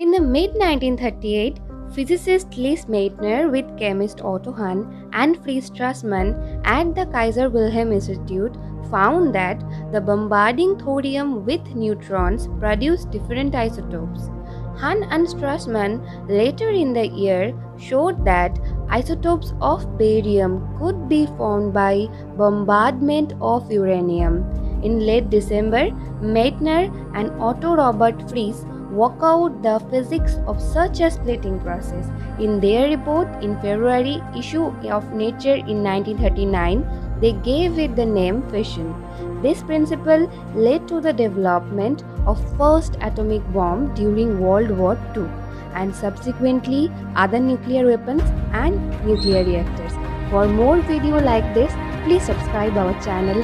In the mid 1938, physicist Lise Meitner with chemist Otto Hahn and Fritz Strassmann at the Kaiser Wilhelm Institute found that the bombarding thorium with neutrons produced different isotopes. Hahn and Strassmann later in the year showed that isotopes of barium could be formed by bombardment of uranium. In late December, Meitner and Otto Robert Frisch work out the physics of such a splitting process. In their report in February issue of Nature in 1939, they gave it the name fission. This principle led to the development of first atomic bomb during World War II and subsequently other nuclear weapons and nuclear reactors. For more video like this, please subscribe our channel